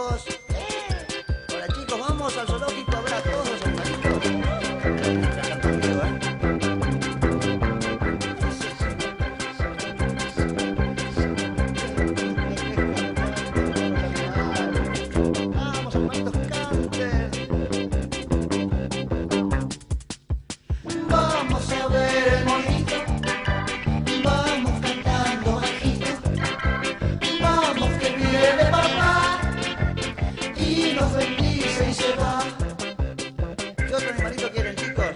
chicos. Hola chicos, vamos al sol. lo bendice y se va. ¿Qué otro animalito quieren, chicos?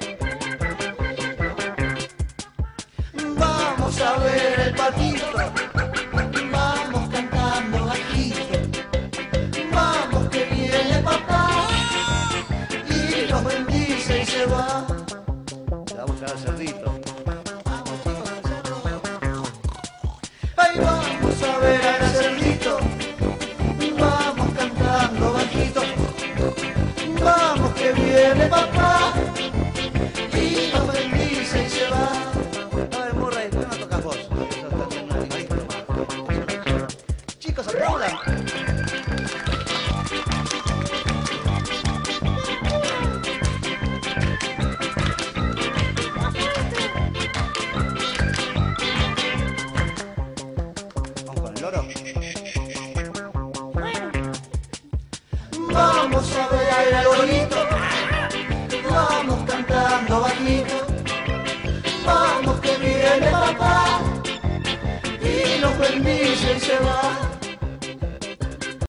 Vamos a ver el patito. Vamos cantando bajito. Vamos que viene papá. Y los bendice y se va. Vamos a ver cerdito. cantando bajito. Vamos que viene papá y nos bendice y se va.